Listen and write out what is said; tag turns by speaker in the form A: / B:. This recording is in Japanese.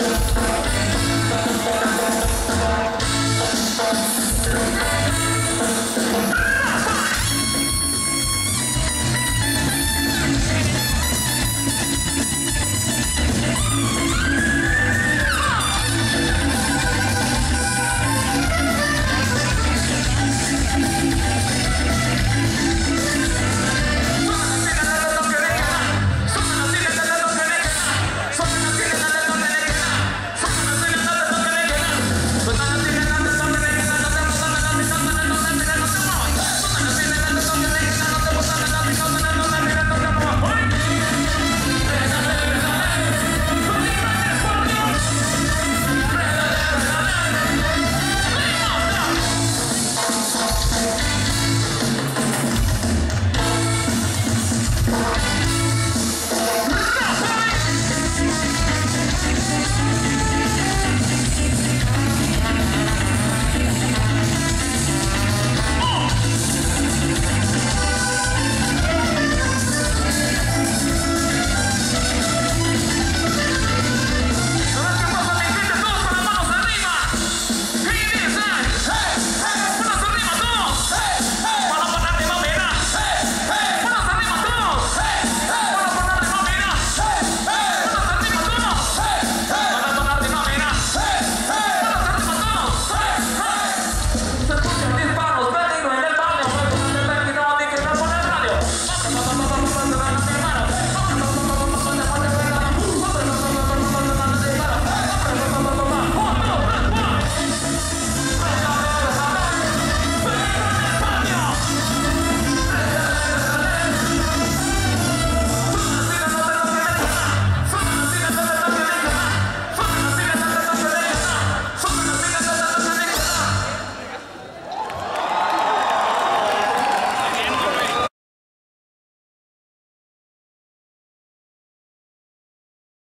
A: Thank you.